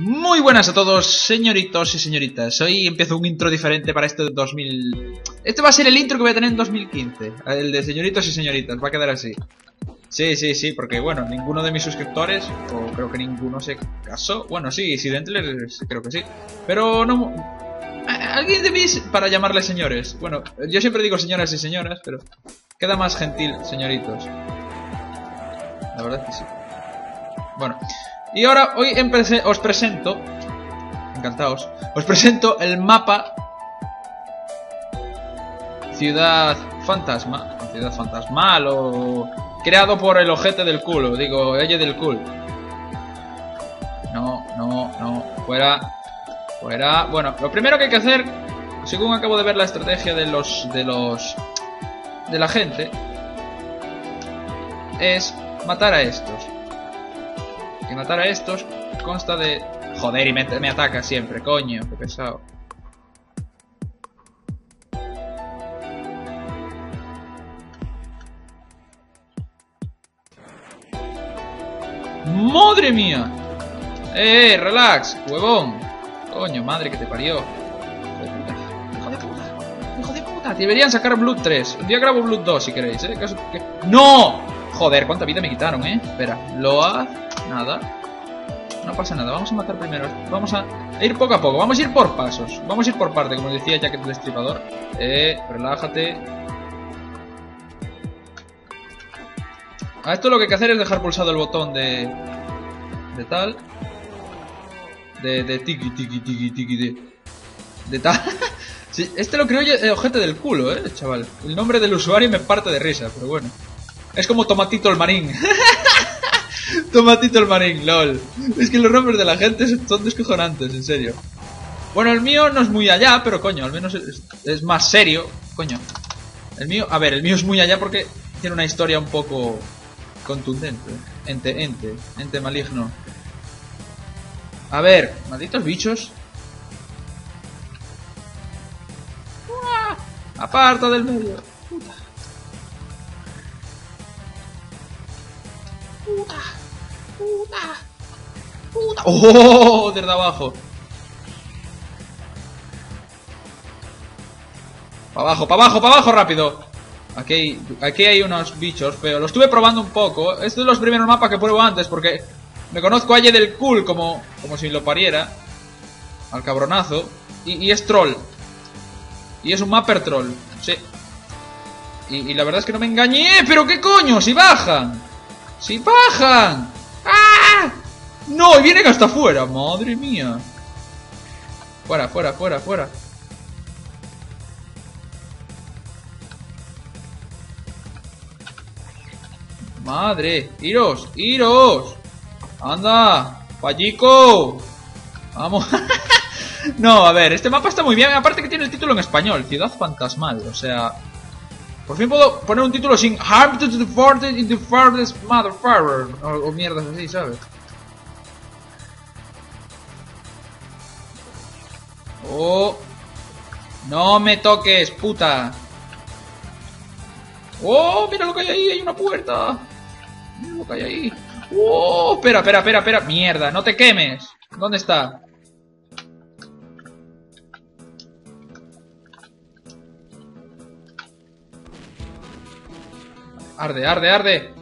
Muy buenas a todos, señoritos y señoritas. Hoy empiezo un intro diferente para este 2000... Este va a ser el intro que voy a tener en 2015. El de señoritos y señoritas, va a quedar así. Sí, sí, sí, porque bueno, ninguno de mis suscriptores, o creo que ninguno se casó. Bueno, sí, si Dentler creo que sí. Pero no... Alguien de mis para llamarle señores. Bueno, yo siempre digo señoras y señoras, pero queda más gentil, señoritos. La verdad que sí. Bueno, y ahora hoy os presento, encantados, os presento el mapa Ciudad Fantasma, Ciudad Fantasmal o creado por el ojete del culo, digo, ella del culo. No, no, no, fuera, fuera. Bueno, lo primero que hay que hacer, según acabo de ver la estrategia de los, de los, de la gente, es matar a estos. Y matar a estos consta de... Joder, y me, ataca siempre, coño, qué pesado. ¡Madre mía! ¡Eh, relax, huevón! Coño, madre que te parió. Hijo de puta. Hijo de puta. Hijo de puta. Deberían sacar Blood 3. Un día grabo Blood 2 si queréis, ¿eh? ¡No! Joder, cuánta vida me quitaron, ¿eh? Espera. Loa. Nada. No pasa nada, vamos a matar primero. Vamos a ir poco a poco, vamos a ir por pasos. Vamos a ir por parte, como decía Jack el Destripador. Eh, relájate. A esto lo que hay que hacer es dejar pulsado el botón de... De tal. De, de tiki, tiki, tiki, tiki, de... De tal. sí, este lo creo yo el ojete del culo, eh, chaval. El nombre del usuario me parte de risa, pero bueno. Es como Tomatito el Marín. Tomatito el marín, lol. Es que los nombres de la gente son descojonantes, en serio. Bueno, el mío no es muy allá, pero coño, al menos es, más serio. Coño. El mío, a ver, el mío es muy allá porque tiene una historia un poco contundente. Ente, ente, ente maligno. A ver, malditos bichos. Aparta del medio. ¡Oh! Desde abajo. Para abajo, para abajo, para abajo, rápido. Aquí hay, aquí hay unos bichos, pero lo estuve probando un poco. Estos son los primeros mapas que pruebo antes porque me conozco a Ye del Cool como, como si lo pariera. Al cabronazo. Y, y es troll. Y es un mapper troll. Sí. Y, y, la verdad es que no me engañé. ¡Pero qué coño! ¡Si bajan! ¡Si bajan! ¡No! Y vienen hasta afuera. Madre mía. Fuera, fuera, fuera, fuera. Madre. Iros, iros. Anda. Fallico. Vamos. no, a ver, este mapa está muy bien. Aparte que tiene el título en español. Ciudad fantasmal. O sea... Por fin puedo poner un título sin Harm to the farthest in the farthest motherfucker. O, o mierdas así, ¿sabes? Oh. No me toques, puta. Oh, mira lo que hay ahí, hay una puerta. Mira lo que hay ahí. Oh, espera, espera, espera, espera. Mierda, no te quemes. ¿Dónde está? Arde, arde, arde.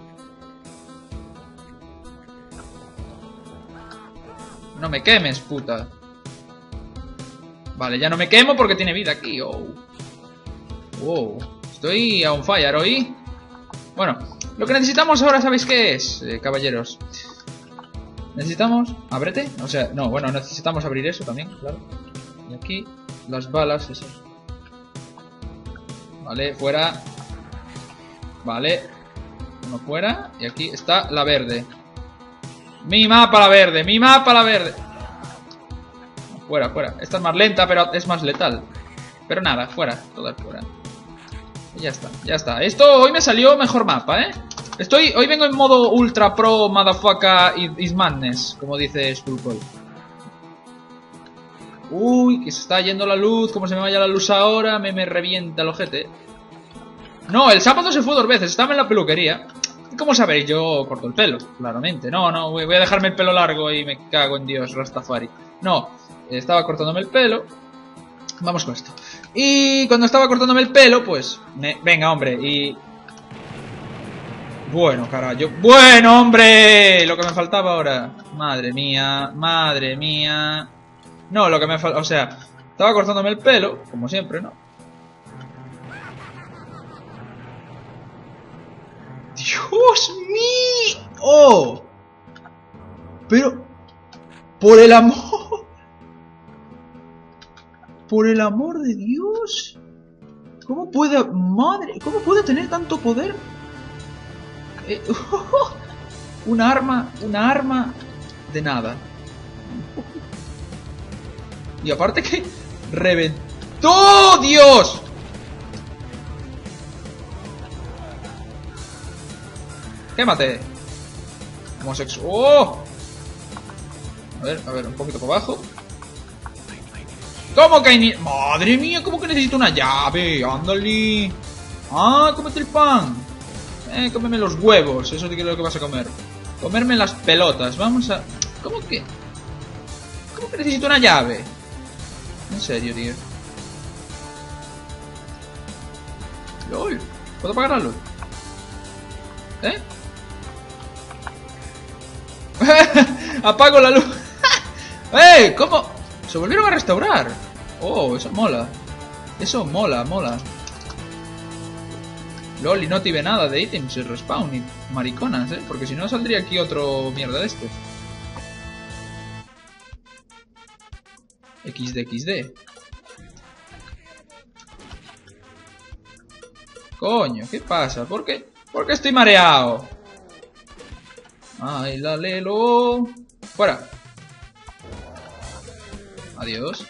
No me quemes, puta. Vale, ya no me quemo porque tiene vida aquí. Oh. Wow. Estoy a un fire hoy. Bueno, lo que necesitamos ahora, ¿sabéis qué es, eh, caballeros? Necesitamos... ¿Ábrete? O sea, no, bueno, necesitamos abrir eso también, claro. Y aquí, las balas, esas. Vale, fuera. Vale. Uno fuera. Y aquí está la verde. Mi mapa la verde. Mi mapa la verde. Fuera, fuera. Esta es más lenta, pero es más letal. Pero nada, fuera. Todas fuera. Y ya está, ya está. Esto hoy me salió mejor mapa, ¿eh? Estoy, hoy vengo en modo ultra pro, motherfucker, is madness, como dice Skullcall. Uy, que se está yendo la luz, como se me vaya la luz ahora, me, me revienta el ojete. No, el sábado se fue dos veces, estaba en la peluquería. ¿Cómo sabéis? Yo corto el pelo, claramente. No, no, voy a dejarme el pelo largo y me cago en Dios, Rastafari. No, estaba cortándome el pelo. Vamos con esto. Y cuando estaba cortándome el pelo, pues... Venga, hombre, y... Bueno, carajo. Bueno, hombre. Lo que me faltaba ahora. Madre mía, madre mía. No, lo que me faltaba... O sea, estaba cortándome el pelo, como siempre, ¿no? ¡Dios mío! ¡Oh! Pero... Por el amor... Por el amor de Dios. ¿Cómo puede... Madre... ¿Cómo puede tener tanto poder? Eh, un arma... Una arma... De nada. Y aparte que... ¡Reventó! ¡Dios! ¡Quémate! Homosexual. ¡Oh! A ver, a ver, un poquito por abajo. ¿Cómo que hay ¡Madre mía! ¿Cómo que necesito una llave? ¡Ándale! ¡Ah! ¡Cómete el pan! Eh, cómeme los huevos. Eso es lo que vas a comer. Comerme las pelotas. Vamos a... ¿Cómo que...? ¿Cómo que necesito una llave? En serio, tío. LOL. ¿Puedo apagar la luz? ¿Eh? Apago la luz. ¡Eh! ¿Cómo? Se volvieron a restaurar. Oh, eso mola. Eso mola, mola. LOL, y no tiene nada de ítems, el respawn y mariconas, ¿eh? Porque si no saldría aquí otro mierda de este. XD, XD. Coño, ¿qué pasa? ¿Por qué? ¿Por qué estoy mareado? Ay, la lelo. Fuera. Adiós.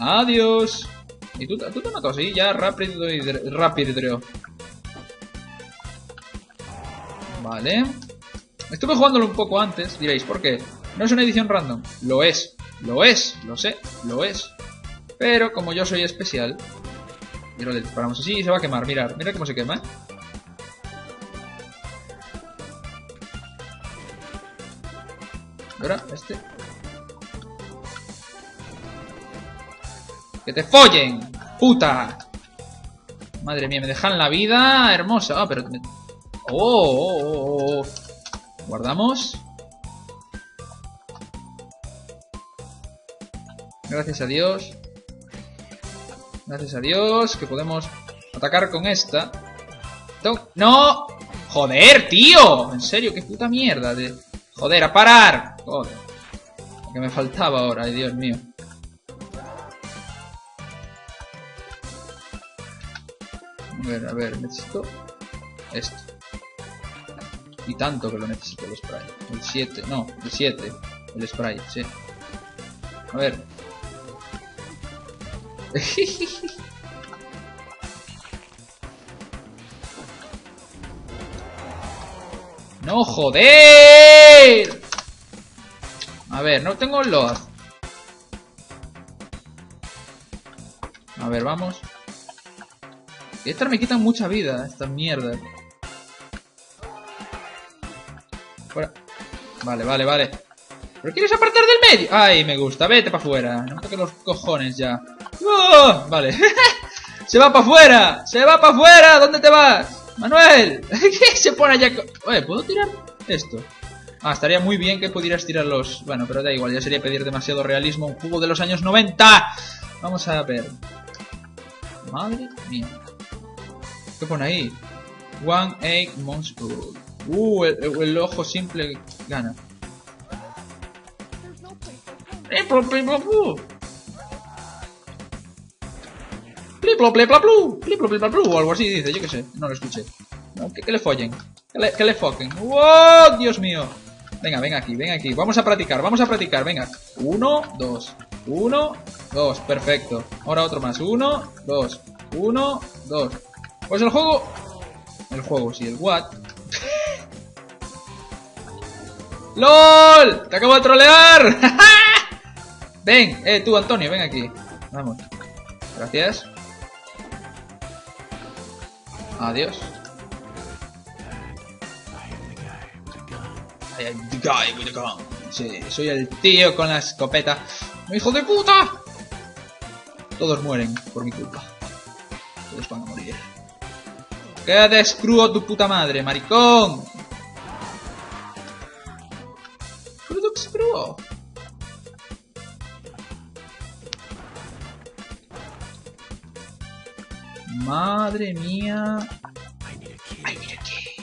Adiós. Y tú, tú te mato así, ya rápido y rápido. Vale. Estuve jugándolo un poco antes, diréis, ¿por qué? No es una edición random. Lo es. Lo es. Lo sé. Lo es. Pero como yo soy especial... Y lo disparamos así y se va a quemar. Mirad, mira cómo se quema, ¿eh? Ahora, este. ¡Que te follen! ¡Puta! Madre mía, me dejan la vida hermosa. Ah, pero... Oh, oh, oh, oh, Guardamos. Gracias a Dios. Gracias a Dios que podemos atacar con esta. ¡No! ¡Joder, tío! En serio, qué puta mierda de... ¡Joder, a parar! Joder. Que me faltaba ahora, ay Dios mío. Ver, a ver, necesito esto. Y tanto que lo necesito el spray. El 7, no, el 7. El spray, sí. A ver. ¡No joder! A ver, no tengo load. A ver, vamos. Estas me quitan mucha vida, esta mierda. Fuera. Vale, vale, vale. ¿Pero quieres apartar del medio? Ay, me gusta. Vete para afuera. No toques los cojones ya. ¡Oh! Vale. ¡Se va para afuera! ¡Se va para afuera! ¿Dónde te vas? ¡Manuel! ¿Qué se pone allá? Oye, ¿puedo tirar esto? Ah, estaría muy bien que pudieras tirar los... Bueno, pero da igual, ya sería pedir demasiado realismo un juego de los años 90. Vamos a ver. Madre mía. ¿Qué pone ahí? One Egg Monster. Uh, el, ojo simple gana. Pliplo, plepla, plu, pliplo, o algo así dice, yo qué sé, no lo escuché. que, le follen, que le, que le foquen. ¡Wow! Dios mío. Venga, venga aquí, venga aquí. Vamos a practicar, vamos a practicar, venga. Uno, dos. Uno, dos. Perfecto. Ahora otro más. Uno, dos. Uno, dos. Pues el juego... El juego, sí, el what. ¡LOL! ¡Te acabo de trolear! ven, eh, tú, Antonio, ven aquí. Vamos. Gracias. Adiós. Ay, ay, the guy with the gun. Sí, soy el tío con la escopeta. ¡Hijo de puta! Todos mueren por mi culpa. Todos van a morir. Queda escruo tu puta madre, maricón. Crudo escruo. Madre mía. Ay, mira aquí.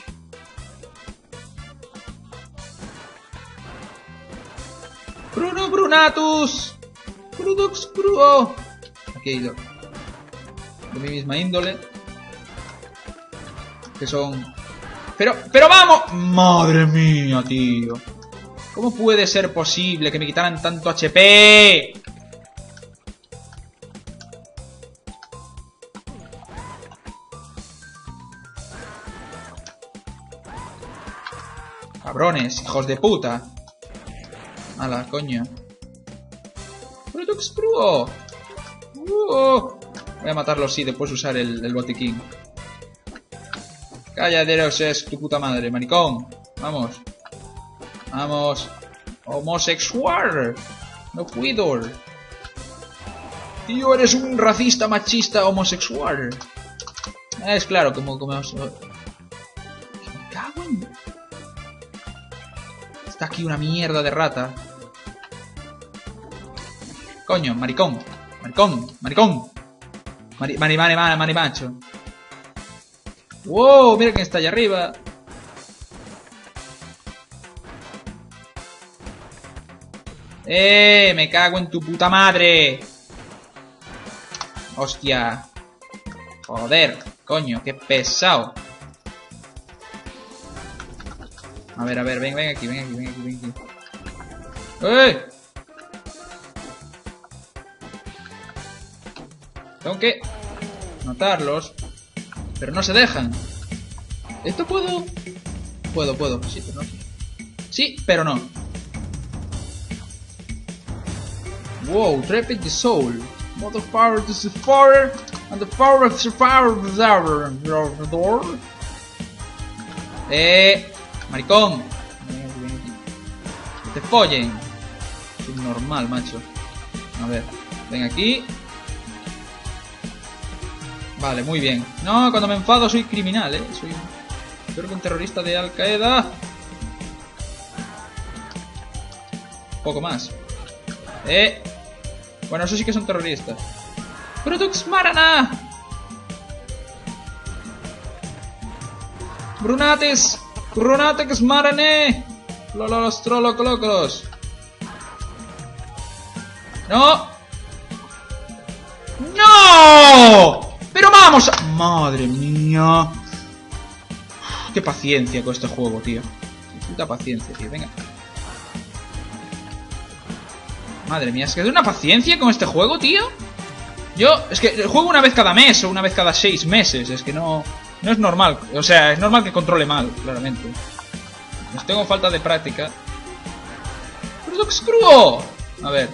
Bruno Brunatus. Crudux Cruo. Aquí hay dos. De mi misma índole. Que son... Pero, pero vamos. Madre mía, tío. ¿Cómo puede ser posible que me quitaran tanto HP? Cabrones, hijos de puta. Ala, coño. Produx. Uh, voy a matarlo sí, después usar el botiquín. Calladeros es tu puta madre, maricón. Vamos. Vamos. Homosexual. No puedo. Tío, eres un racista, machista, homosexual. Es claro, como... como... Me cago en... Está aquí una mierda de rata. Coño, maricón. Maricón, maricón. Mari, mari, mari, mari, marimacho. Wow, mira quién está allá arriba. ¡Eh! ¡Me cago en tu puta madre! ¡Hostia! Joder, coño, qué pesado. A ver, a ver, ven, ven aquí, ven aquí, ven aquí, ven aquí. ¡Eh! Tengo que matarlos. Pero no se dejan. ¿Esto puedo? Puedo, puedo. Sí, pero no. Sí, pero no. Wow, Trepid the Soul. Mother power to the fire and the power of the fire of the door. Eh, maricón. Aquí. Que te follen. Subnormal, macho. A ver, ven aquí. Vale, muy bien. No, cuando me enfado soy criminal, eh. Soy peor que un terrorista de Al Qaeda. Poco más. Eh. Bueno, eso sí que son terroristas. Produx Marana. Brunates. Brunatex Marane. Lolos troloclocos. No. ¡No! Pero vamos. Madre mía. Qué paciencia con este juego, tío. Qué puta paciencia, tío. Venga. Madre mía, es que es una paciencia con este juego, tío. Yo, es que juego una vez cada mes o una vez cada seis meses. Es que no... No es normal. O sea, es normal que controle mal, claramente. Pues tengo falta de práctica. ¡Produx Cruo! A ver.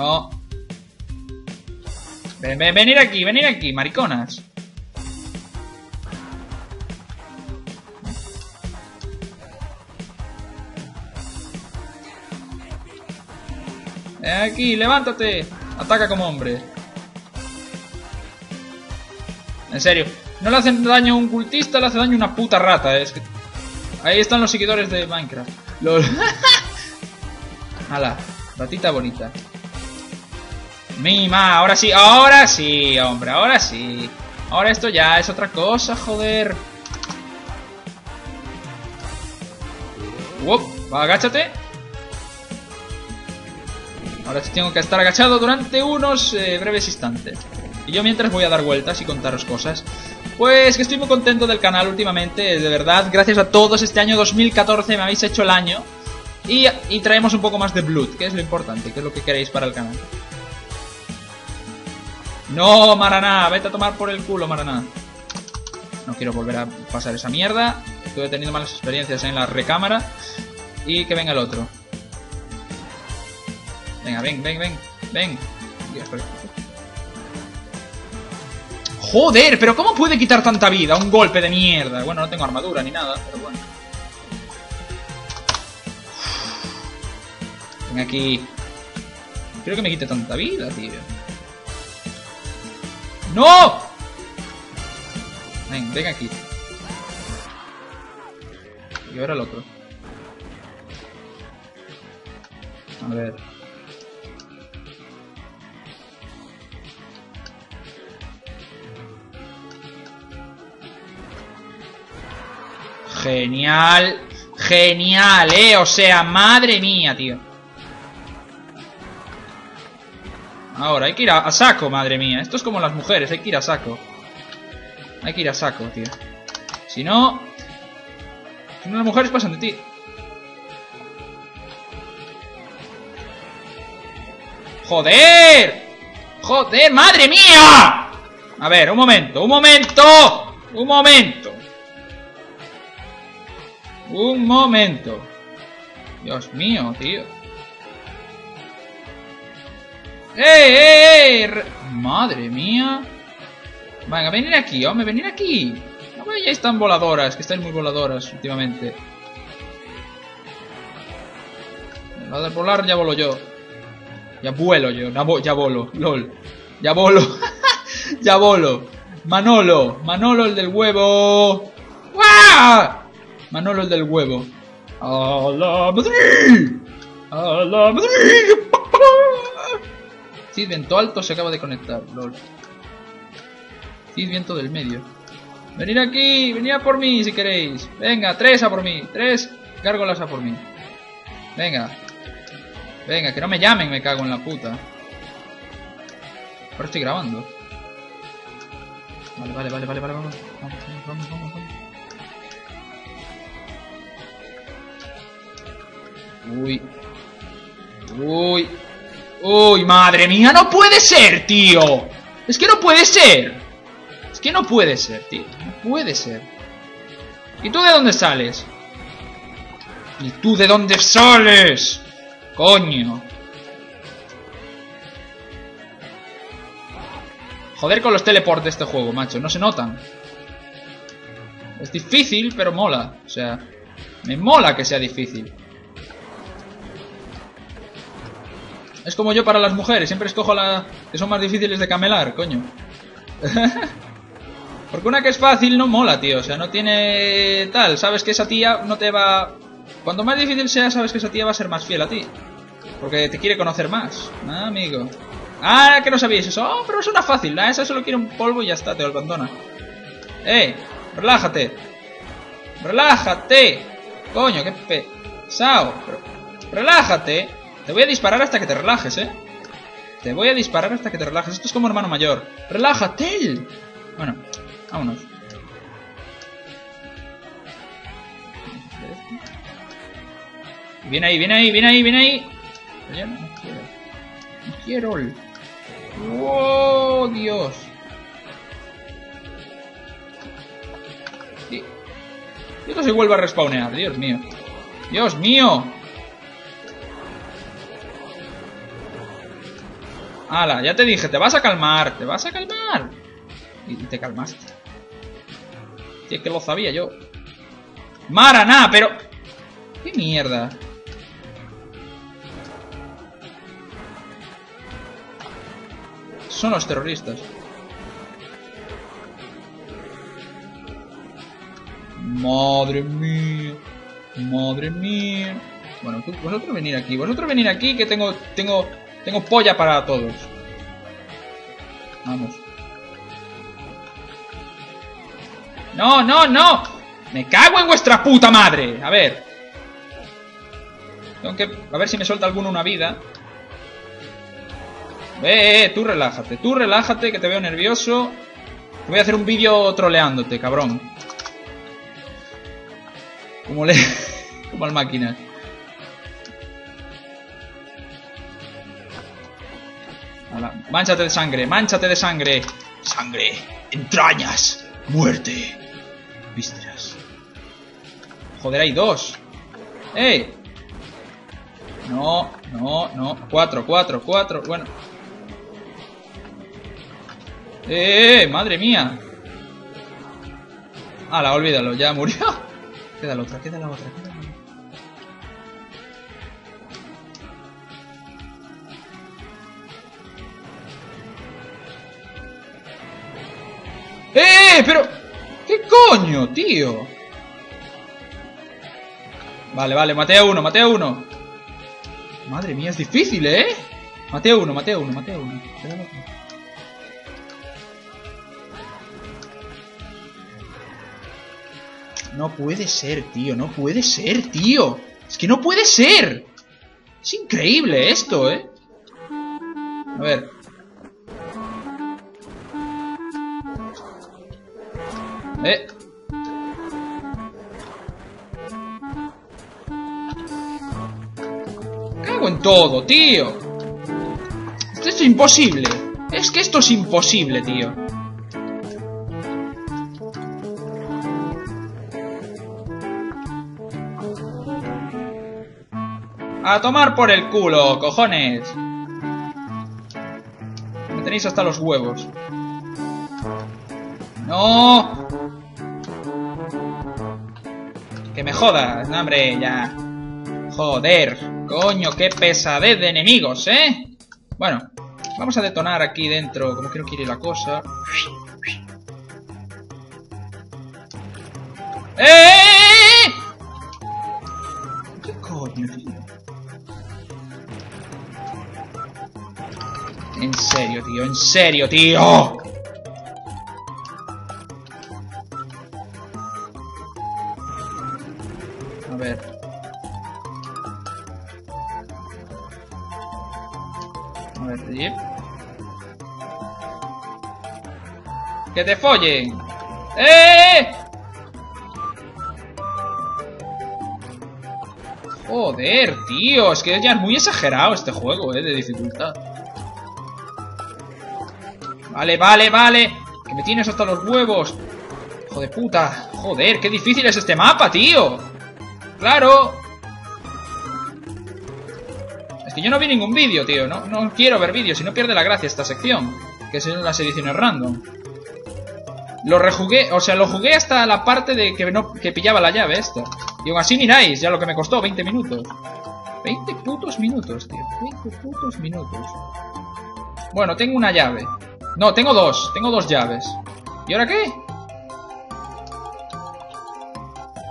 No. Ven, ven, venir aquí, venir aquí, mariconas. Ven aquí, levántate. Ataca como hombre. En serio, no le hacen daño a un cultista, le hace daño a una puta rata. Es que... Ahí están los seguidores de Minecraft. Los... Hala, ratita bonita. Mima, ahora sí, ahora sí, hombre, ahora sí. Ahora esto ya es otra cosa, joder. Wop, agáchate. Ahora tengo que estar agachado durante unos eh, breves instantes. Y yo mientras voy a dar vueltas y contaros cosas. Pues que estoy muy contento del canal últimamente, de verdad. Gracias a todos, este año 2014 me habéis hecho el año. Y traemos un poco más de blood, que es lo importante, que es lo que queréis para el canal. No, Maraná, vete a tomar por el culo, Maraná. No quiero volver a pasar esa mierda. Estuve teniendo malas experiencias en la recámara. Y que venga el otro. Venga, ven, ven, ven, ven. Dios, pero- Joder, pero ¿cómo puede quitar tanta vida? Un golpe de mierda. Bueno, no tengo armadura ni nada, pero bueno. Ven aquí. Quiero que me quite tanta vida, tío. ¡No! Ven, ven aquí. Y ahora el otro. A ver. Genial. Genial, eh. O sea, madre mía, tío. Ahora, hay que ir a, saco, madre mía. Esto es como las mujeres, hay que ir a saco. Hay que ir a saco, tío. Si no... Si no, las mujeres pasan de ti. ¡Joder! ¡Joder, madre mía! A ver, un momento, un momento. Un momento. Un momento. Dios mío, tío. ¡Eh, eh, eh! Madre mía. Venga, venir aquí, hombre, venir aquí. No vayáis tan voladoras, que estáis muy voladoras últimamente. La de volar ya volo yo. Ya vuelo yo, ya volo, lol. Ya volo. ya volo. Manolo, Manolo el del huevo. ¡Guau! Manolo el del huevo. ¡A la Madrid! ¡A la Madrid! Cid Viento Alto se acaba de conectar, lol. Cid Viento del Medio. Venid aquí, venid a por mí si queréis. Venga, tres a por mí. Tres gárgolas a por mí. Venga. Venga, que no me llamen, me cago en la puta. Ahora estoy grabando. Vale, vale, vale, vale, vale, vamos. Vamos, vamos, vamos, vamos. Uy. Uy. Uy, madre mía, no puede ser, tío. Es que no puede ser. Es que no puede ser, tío. No puede ser. ¿Y tú de dónde sales? ¿Y tú de dónde sales? Coño. Joder con los teleports de este juego, macho. No se notan. Es difícil, pero mola. O sea, me mola que sea difícil. Es como yo para las mujeres, siempre escojo las que son más difíciles de camelar, coño. Porque una que es fácil no mola, tío. O sea, no tiene tal. Sabes que esa tía no te va... Cuanto más difícil sea, sabes que esa tía va a ser más fiel a ti. Porque te quiere conocer más. Ah, amigo. Ah, que no sabíais eso. Oh, pero es una fácil. Ah, esa solo quiere un polvo y ya está, te lo abandona. ¡Eh! ¡Relájate! ¡Relájate! Coño, qué pesado. Relájate. Te voy a disparar hasta que te relajes, ¿eh? Te voy a disparar hasta que te relajes. Esto es como hermano mayor. ¡Relájate! Bueno, vámonos. Viene ahí, viene ahí, viene ahí, viene ahí. no quiero. No quiero. ¡Oh, Dios! Y... Esto se vuelve a respawnear, Dios mío. ¡Dios mío! ¡Hala! Ya te dije, te vas a calmar, te vas a calmar. Y te calmaste. Si es que lo sabía yo. Maraná, pero... ¿Qué mierda? Son los terroristas. Madre mía. Madre mía. Bueno, tú, vosotros venir aquí. Vosotros venir aquí que tengo, tengo tengo polla para todos. Vamos. ¡No, no, no! ¡Me cago en vuestra puta madre! A ver. Tengo que... A ver si me suelta alguno una vida. Eh, eh, tú relájate. Tú relájate, que te veo nervioso. voy a hacer un vídeo troleándote, cabrón. Como le... Como al máquina. Mánchate de sangre, mánchate de sangre. Sangre, entrañas, muerte, vísceras. Joder, hay dos. ¡Eh! No, no, no. Cuatro, cuatro, cuatro. Bueno. ¡Eh! ¡Madre mía! la olvídalo, ya murió. Queda la otra, queda la otra, ¡Eh! Pero... ¿Qué coño, tío? Vale, vale, maté a uno, maté a uno. Madre mía, es difícil, ¿eh? Maté a uno, maté a uno, maté a uno. No puede ser, tío, no puede ser, tío. Es que no puede ser. Es increíble esto, ¿eh? A ver. Todo, tío. Esto es imposible. Es que esto es imposible, tío. A tomar por el culo, cojones. Me tenéis hasta los huevos. ¡No! Que me jodas, no, hombre, ya. Joder, coño, qué pesadez de enemigos, ¿eh? Bueno, vamos a detonar aquí dentro, como que no quiere la cosa. ¡Eh! ¿Qué coño, En serio, tío, en serio, tío. A ver. ¡Que te follen! ¡Eh! Joder, tío, es que ya es muy exagerado este juego, eh, de dificultad. Vale, vale, vale. Que me tienes hasta los huevos. Hijo de puta. Joder, qué difícil es este mapa, tío. Claro. Que yo no vi ningún vídeo, tío. No, no quiero ver vídeos, si no pierde la gracia esta sección. Que son las ediciones random. Lo rejugué, o sea, lo jugué hasta la parte de que, no, que pillaba la llave esta. Y aún así miráis, ya lo que me costó, 20 minutos. 20 putos minutos, tío. 20 putos minutos. Bueno, tengo una llave. No, tengo dos. Tengo dos llaves. ¿Y ahora qué?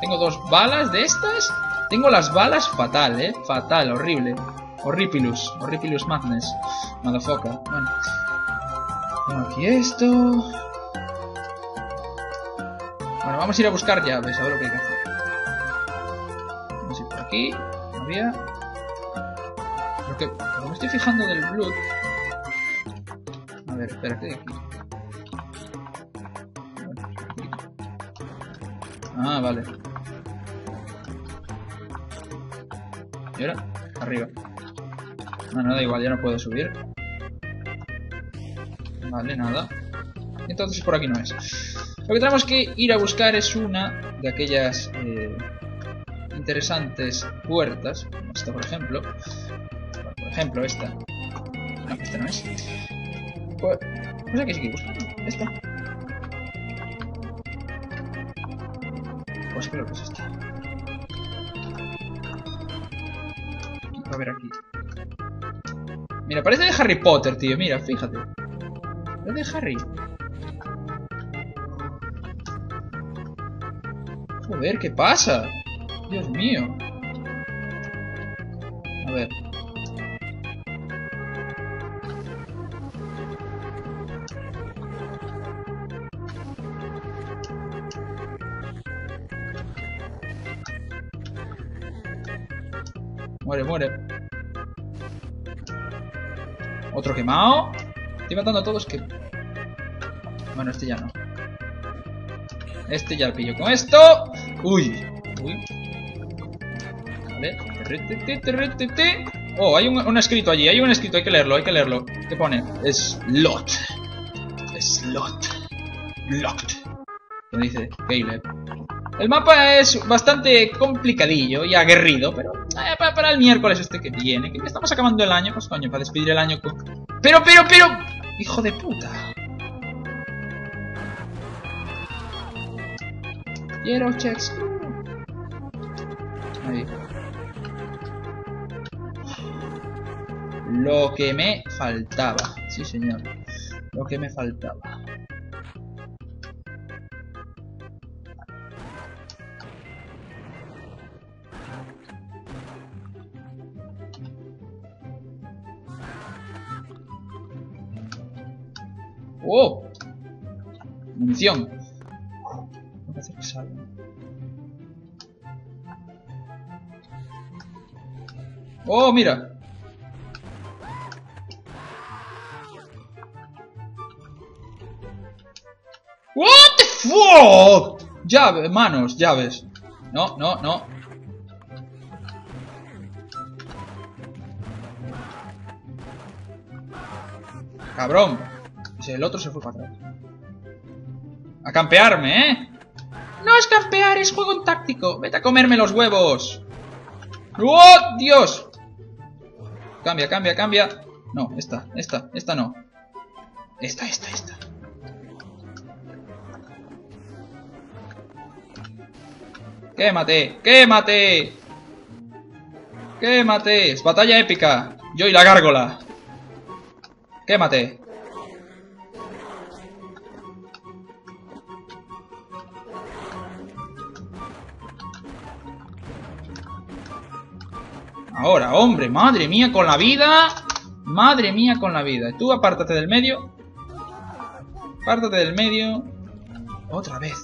Tengo dos balas de estas. Tengo las balas fatal, ¿eh? Fatal, horrible. Horripilus. Horripilus Madness. Motherfucker. Bueno. Aquí esto. Bueno, vamos a ir a buscar llaves, a ver lo que hay que hacer. Vamos a ir por aquí. Había... Lo que... me estoy fijando del blood ver, espérate aquí. Ah, vale. ¿Y ahora? Arriba. No, no, da igual, ya no puedo subir. Vale, nada. Entonces por aquí no es. Lo que tenemos que ir a buscar es una de aquellas eh, interesantes puertas. Esta, por ejemplo. Por ejemplo, esta. No, esta no es. Pues, sé qué seguir buscando. Esta. Pues creo que es esta. A ver aquí. Mira, parece de Harry Potter, tío. Mira, fíjate. Es de Harry. Joder, ¿qué pasa? Dios mío. A ver. Muere, muere. Otro quemado. Estoy matando a todos que... Bueno, este ya no. Este ya lo pillo con esto. Uy. Uy. Vale. Oh, hay un, escrito allí. Hay un escrito. Hay que leerlo, hay que leerlo. ¿Qué pone? Slot. Slot. Locked. Lo dice Caleb. El mapa es bastante complicadillo y aguerrido, pero eh, para, el miércoles este que viene, que estamos acabando el año, pues coño, para despedir el año con... Pero, pero, pero... Hijo de puta. Quiero checks. Ahí. Lo que me faltaba. Sí, señor. Lo que me faltaba. ¡Oh, mira! What the fuck? Llaves, manos, llaves. No, no, no. Cabrón. El otro se fue para atrás. A campearme, ¿eh? No es campear, es juego en táctico. Vete a comerme los huevos. ¡Oh, Dios! Cambia, cambia, cambia. No, esta, esta, esta no. Esta, esta, esta. ¡Quémate! ¡Quémate! ¡Quémate! Es batalla épica. Yo y la gárgola. ¡Quémate! Ahora, hombre, madre mía con la vida. Madre mía con la vida. Tú apártate del medio. Apártate del medio. Otra vez.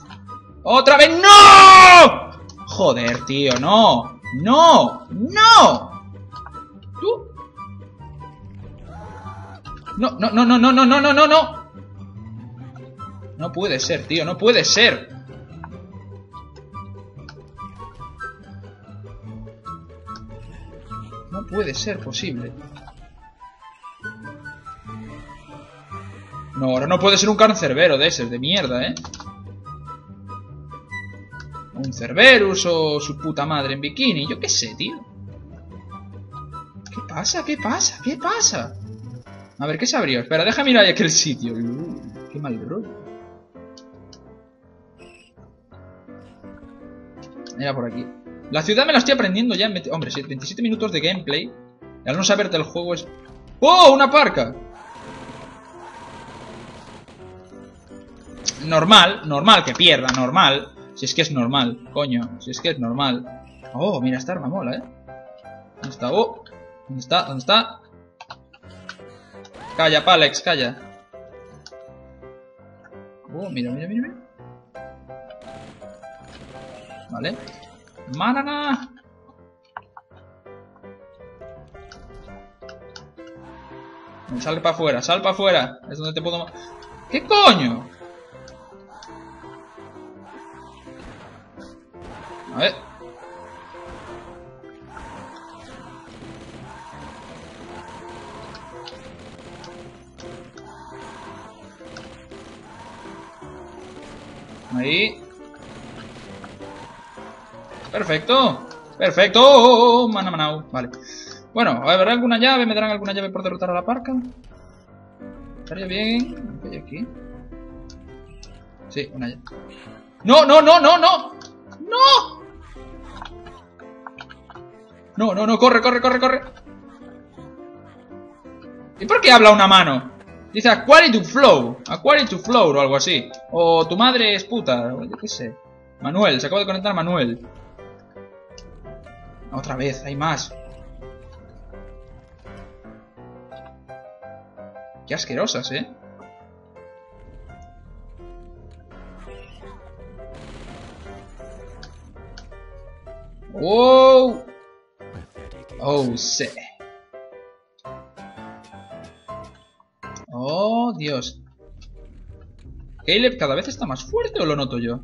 ¡Otra vez! ¡No! Joder, tío, no. ¡No! ¡No! ¿Tú? No, no, no, no, no, no, no, no, no, no. No puede ser, tío, no puede ser. Puede ser posible. No, ahora no puede ser un cancerbero de ese, de mierda, ¿eh? Un Cerberus o su puta madre en bikini, yo qué sé, tío. ¿Qué pasa? ¿Qué pasa? ¿Qué pasa? A ver, ¿qué se abrió? Espera, déjame mirar aquel sitio. Qué mal rollo. Era por aquí. La ciudad me la estoy aprendiendo ya en... Hombre, 27 minutos de gameplay. Y al no saberte el juego es... ¡Oh! ¡Una parca! Normal, normal que pierda, normal. Si es que es normal, coño. Si es que es normal. Oh, mira, esta arma mola, ¿eh? ¿Dónde está? Oh, ¿dónde está? ¿Dónde está? Calla, Palex, calla. Oh, mira, mira. mira. Vale. ¡Manana! Sal para afuera, sal para afuera. Es donde te puedo... ¿Qué coño? A ver. Ahí. Perfecto. Perfecto. Mana, manau. Vale. Bueno, ¿habrá alguna llave? ¿Me darán alguna llave por derrotar a la parca? Estaría bien. ¿Qué hay aquí? Sí, una llave. ¡No, no, no, no, no! ¡No! No, no, corre, corre, corre, corre. ¿Y por qué habla una mano? Dice Aquari to Flow. Aquari to Flow o algo así. O tu madre es puta. Yo qué sé. Manuel, se acaba de conectar Manuel. Otra vez, hay más. Qué asquerosas, ¿eh? ¡Wow! Oh, sí. Oh, Dios. ¿Caleb cada vez está más fuerte o lo noto yo?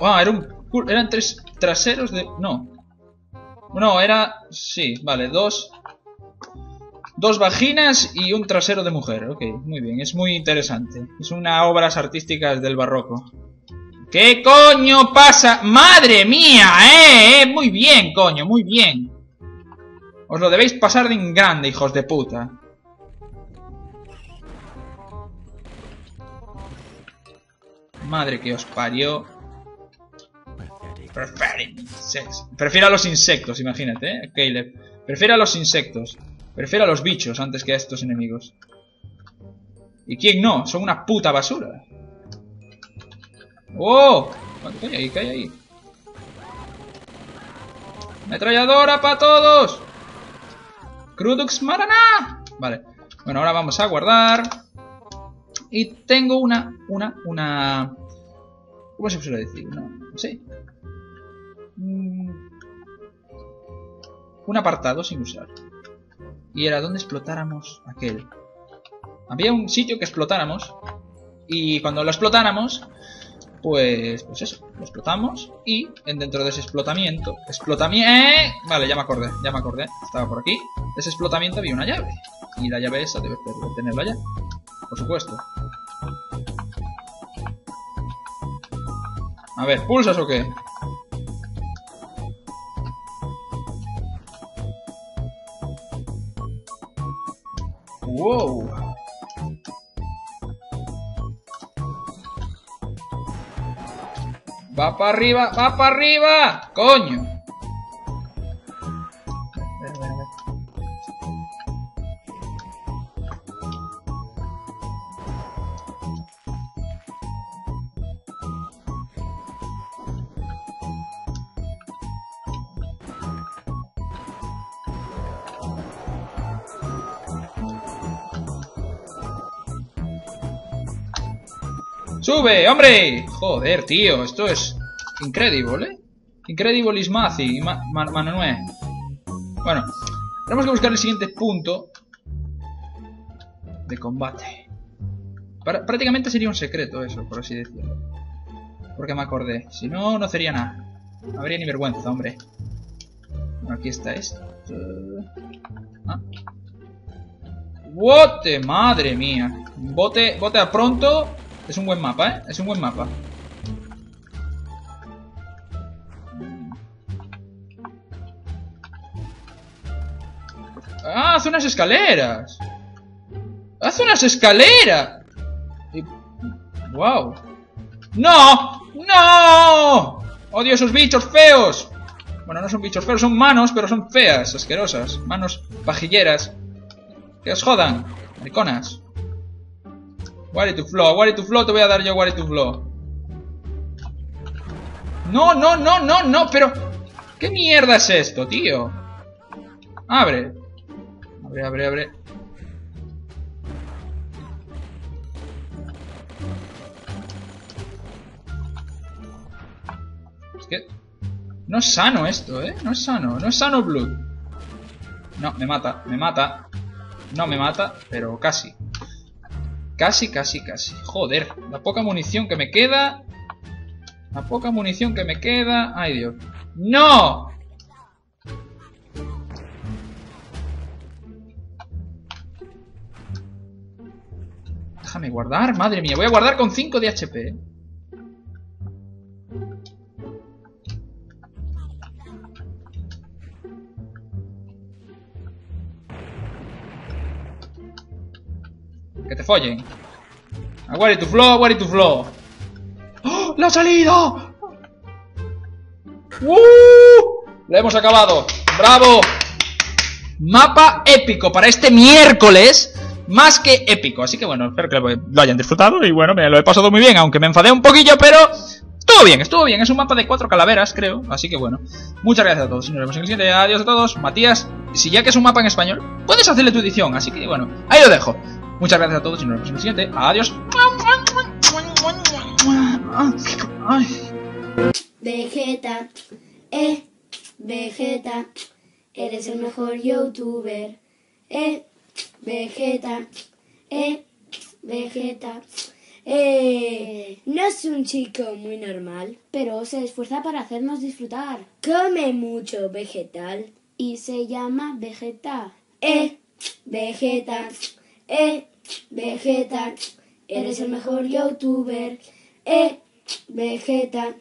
Ah, era un, eran tres traseros de... No. No, era... Sí, vale, dos... Dos vaginas y un trasero de mujer. Ok, muy bien, es muy interesante. Es una obras artísticas del barroco. ¿Qué coño pasa? ¡Madre mía! ¡Eh! eh muy bien, coño, muy bien. Os lo debéis pasar de en grande, hijos de puta. Madre que os parió. Prefiero a los insectos, imagínate, ¿eh? Caleb. Prefiero a los insectos. Prefiero a los bichos antes que a estos enemigos. ¿Y quién no? Son una puta basura. ¡Oh! ¿Qué hay ahí? ¿Qué hay ahí? ¡Metralladora para todos! ¡Crudux Maraná! Vale. Bueno, ahora vamos a guardar. Y tengo una... Una... Una... ¿Cómo se suele decir? No, sí. Un apartado sin usar. Y era donde explotáramos aquel. Había un sitio que explotáramos. Y cuando lo explotáramos, pues, pues eso, lo explotamos y dentro de ese explotamiento, explotamiento, ¡eh! vale, ya me acordé, ya me acordé, estaba por aquí, de ese explotamiento había una llave y la llave esa debe tenerla ya, por supuesto. A ver, ¿pulsas o qué? Wow. Va para arriba, va para arriba. Coño. ¡Sube, hombre! Joder, tío, esto es increíble, ¿eh? Incredible is Mazi, ma Manuel. Bueno, tenemos que buscar el siguiente punto de combate. prácticamente sería un secreto eso, por así decirlo. Porque me acordé. Si no, no sería nada. No habría ni vergüenza, hombre. Bueno, aquí está esto. Ah. ¡Bote! ¡Madre mía! Bote, bote a pronto es un buen mapa, ¿eh? Es un buen mapa. ¡Ah! ¡Hace unas escaleras! ¡Hace unas escaleras! ¡Wow! ¡No! ¡No! ¡Odio esos bichos feos! Bueno, no son bichos feos, son manos, pero son feas, asquerosas. Manos pajilleras. Que os jodan, mariconas. Wari to flow, Wari to flow, te voy a dar yo Wari to flow. No, no, no, no, no, pero... ¿Qué mierda es esto, tío? Abre. Abre, abre, abre. Es que... No es sano esto, ¿eh? No es sano, no es sano Blood. No, me mata, me mata. No me mata, pero casi. Casi, casi, casi. Joder, la poca munición que me queda. La poca munición que me queda. Ay, Dios. ¡No! Déjame guardar. Madre mía, voy a guardar con 5 de HP. Que te follen. Aguare tu flow, aguare tu flow. ¡Oh! ¡La ha salido! ¡Uh! ¡Lo hemos acabado! ¡Bravo! Mapa épico para este miércoles. Más que épico. Así que bueno, espero que lo hayan disfrutado. Y bueno, me lo he pasado muy bien, aunque me enfadé un poquillo, pero Estuvo bien, estuvo bien. Es un mapa de cuatro calaveras, creo. Así que bueno. Muchas gracias a todos. Nos vemos en el siguiente. Adiós a todos. Matías, si ya que es un mapa en español, puedes hacerle tu edición. Así que bueno, ahí lo dejo. Muchas gracias a todos y nos vemos en el siguiente. Adiós. Vegeta, eh, Vegeta, eres el mejor youtuber. Eh, Vegeta, eh, Vegeta. Eh, no es un chico muy normal, pero se esfuerza para hacernos disfrutar. Come mucho vegetal y se llama Vegeta. Eh, Vegeta, eh, Vegeta, eres el mejor youtuber. Eh, Vegeta,